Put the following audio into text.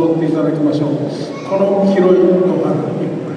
踊っていただきましょう。この広いのがいっ